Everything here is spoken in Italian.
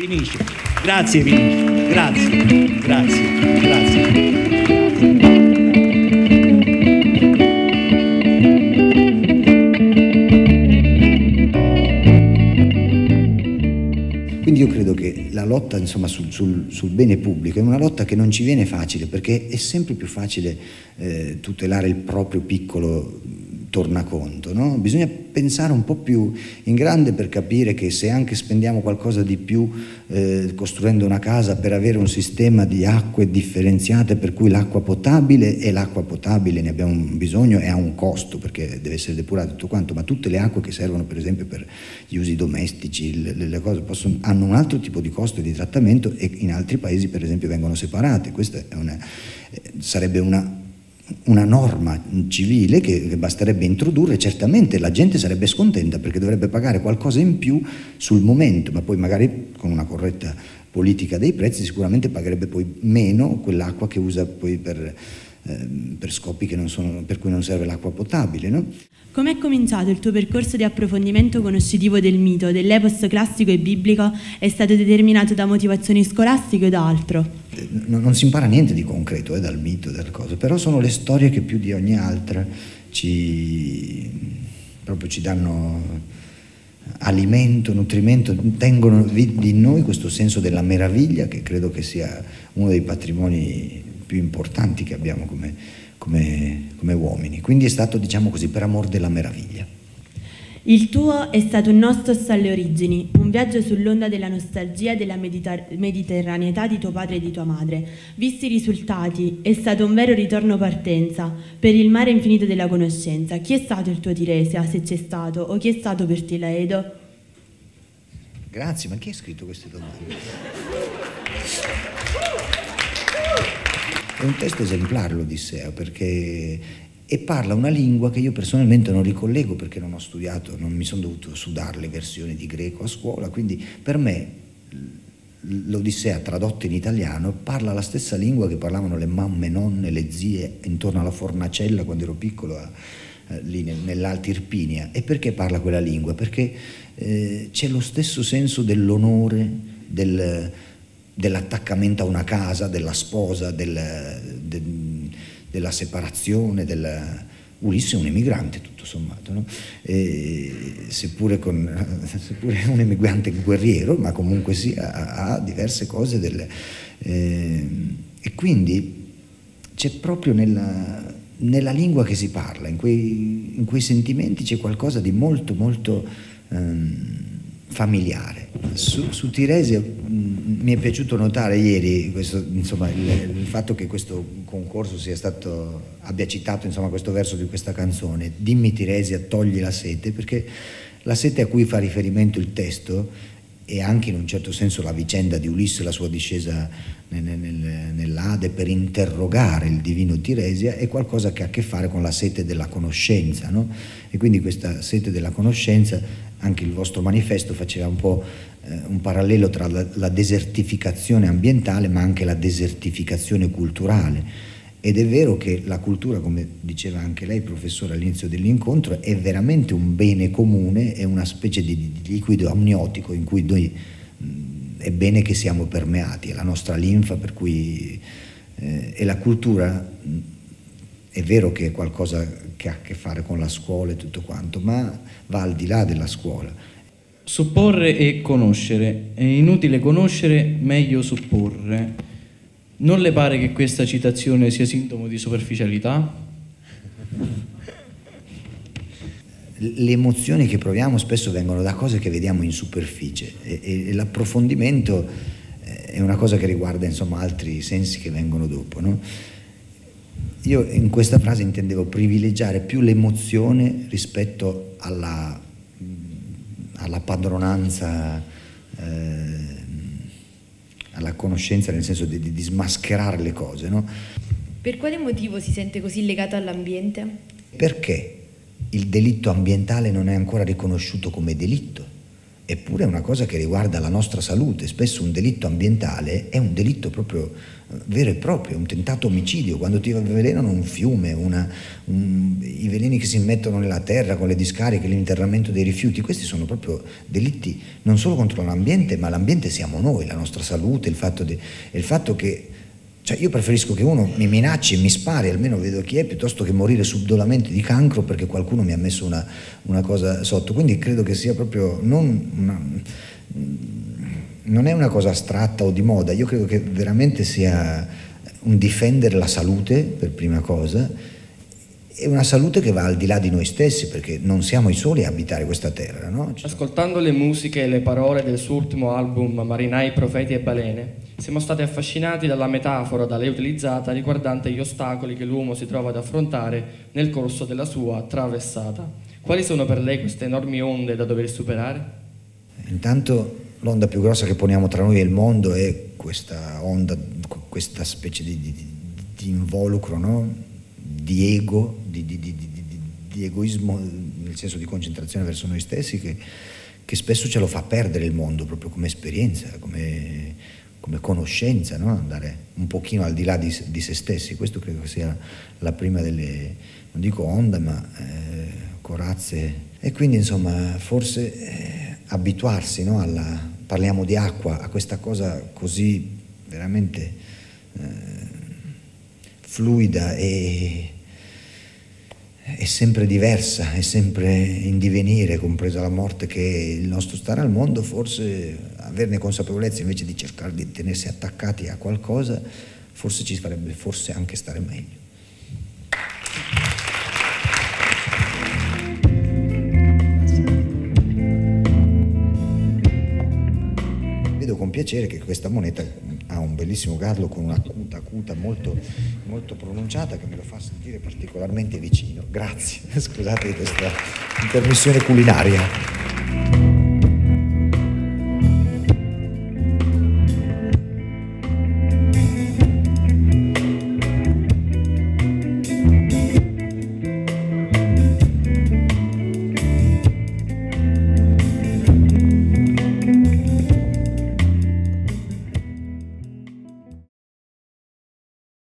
Vinicio. Grazie Vinicio, grazie, grazie, grazie. Quindi io credo che la lotta insomma, sul, sul, sul, bene pubblico è una lotta che non ci viene facile perché è sempre più facile eh, tutelare il proprio piccolo tornaconto. No? Bisogna pensare un po' più in grande per capire che se anche spendiamo qualcosa di più eh, costruendo una casa per avere un sistema di acque differenziate per cui l'acqua potabile e l'acqua potabile ne abbiamo bisogno e ha un costo perché deve essere depurato tutto quanto, ma tutte le acque che servono per esempio per gli usi domestici, le, le cose possono, hanno un altro tipo di costo e di trattamento e in altri paesi per esempio vengono separate. Questa una, eh, sarebbe una una norma civile che, che, basterebbe introdurre, certamente la gente sarebbe scontenta perché dovrebbe pagare qualcosa in più sul momento, ma poi magari con una corretta politica dei prezzi sicuramente pagherebbe poi meno quell'acqua che usa poi per, eh, per scopi sono, per cui non serve l'acqua potabile. No? Come è cominciato il tuo percorso di approfondimento conoscitivo del mito, dell'epos classico e biblico? È stato determinato da motivazioni scolastiche o da altro? Non si impara niente di concreto eh, dal mito, dalle cose, però sono le storie che più di ogni altra ci, proprio ci danno alimento, nutrimento, tengono di noi questo senso della meraviglia che credo che sia uno dei patrimoni più importanti che abbiamo come, come, come uomini. Quindi è stato, diciamo così, per amor della meraviglia. Il tuo è stato un nostos alle origini, un viaggio sull'onda della nostalgia e della mediter- mediterraneità di tuo padre e di tua madre. Visti i risultati, è stato un vero ritorno partenza per il mare infinito della conoscenza. Chi è stato il tuo Tiresia, se c'è stato, o chi è stato per te Laedo? Grazie, ma chi ha scritto queste domande? È un testo esemplare l'Odissea perché e parla una lingua che io personalmente non ricollego perché non ho studiato, non mi sono dovuto sudare le versioni di greco a scuola, quindi per me l'Odissea tradotta in italiano parla la stessa lingua che parlavano le mamme, nonne, le zie intorno alla fornacella quando ero piccolo a, eh, lì nell'Alta Irpinia. E perché parla quella lingua? Perché eh, c'è lo stesso senso dell'onore, del dell'attaccamento a una casa, della sposa, del, de, della separazione, del... Ulisse è un emigrante tutto sommato, no? seppure, con, seppure, un emigrante guerriero, ma comunque sì, ha, ha diverse cose. Delle, eh, e quindi c'è proprio nella, nella, lingua che si parla, in quei, in quei, sentimenti c'è qualcosa di molto molto ehm, familiare. Su, su Tiresia mi è piaciuto notare ieri questo, insomma, il, il, fatto che questo concorso stato, abbia citato insomma, questo verso di questa canzone, Dimmi Tiresia, togli la sete, perché la sete a cui fa riferimento il testo e anche in un certo senso la vicenda di Ulisse, la sua discesa nel, nel, nell'Ade per interrogare il divino Tiresia, è qualcosa che ha a che fare con la sete della conoscenza. No? E quindi questa sete della conoscenza, anche il vostro manifesto faceva un po' eh, un parallelo tra la, desertificazione ambientale ma anche la desertificazione culturale. Ed è vero che la cultura, come diceva anche lei, professore, all'inizio dell'incontro, è veramente un bene comune, è una specie di, liquido amniotico in cui noi mh, è bene che siamo permeati, è la nostra linfa, per cui eh, e la cultura mh, è vero che è qualcosa che ha a che fare con la scuola e tutto quanto, ma va al di là della scuola Supporre e conoscere. È inutile conoscere, meglio supporre. Non le pare che questa citazione sia sintomo di superficialità? Le emozioni che proviamo spesso vengono da cose che vediamo in superficie e, e l'approfondimento eh, è una cosa che riguarda insomma altri sensi che vengono dopo. No? Io in questa frase intendevo privilegiare più l'emozione rispetto alla alla padronanza, eh, alla conoscenza nel senso di, di, di smascherare le cose. No? Per quale motivo si sente così legato all'ambiente? Perché il delitto ambientale non è ancora riconosciuto come delitto eppure è una cosa che riguarda la nostra salute. Spesso un delitto ambientale è un delitto proprio eh, vero e proprio, un tentato omicidio, quando ti avvelenano un fiume, una, un, i veleni che si immettono nella terra con le discariche, l'interramento dei rifiuti, questi sono proprio delitti non solo contro l'ambiente, ma l'ambiente siamo noi, la nostra salute, il fatto, di, il fatto che cioè io preferisco che uno mi minacci e mi spari, almeno vedo chi è, piuttosto che morire subdolamente di cancro perché qualcuno mi ha messo una, una cosa sotto. Quindi credo che sia proprio non, una, non è una cosa astratta o di moda, io credo che veramente sia un difendere la salute per prima cosa e una salute che va al di là di noi stessi perché non siamo i soli a abitare questa terra. No? Ascoltando le musiche e le parole del suo ultimo album Marinai, Profeti e Balene, siamo stati affascinati dalla metafora da lei utilizzata riguardante gli ostacoli che l'uomo si trova ad affrontare nel corso della sua traversata. Quali sono per lei queste enormi onde da dover superare? Intanto l'onda più grossa che poniamo tra noi e il mondo è questa onda, questa specie di, di, di involucro, no? Di ego, di, di, egoismo nel senso di concentrazione verso noi stessi che, che, spesso ce lo fa perdere il mondo proprio come esperienza, come, come conoscenza, no? andare un pochino al di là di, di, se stessi. Questo credo sia la prima delle, non dico onda, ma eh, corazze. E quindi insomma forse eh, abituarsi no? alla, parliamo di acqua, a questa cosa così veramente eh, fluida e è sempre diversa, è sempre in divenire, compresa la morte che il nostro stare al mondo, forse averne consapevolezza invece di cercare di tenersi attaccati a qualcosa, forse ci farebbe forse anche stare meglio. Vedo con piacere che questa moneta bellissimo gallo con una cuta, acuta molto, molto pronunciata che me lo fa sentire particolarmente vicino. Grazie, scusate questa intermissione culinaria.